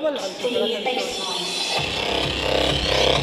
Level. See you next time.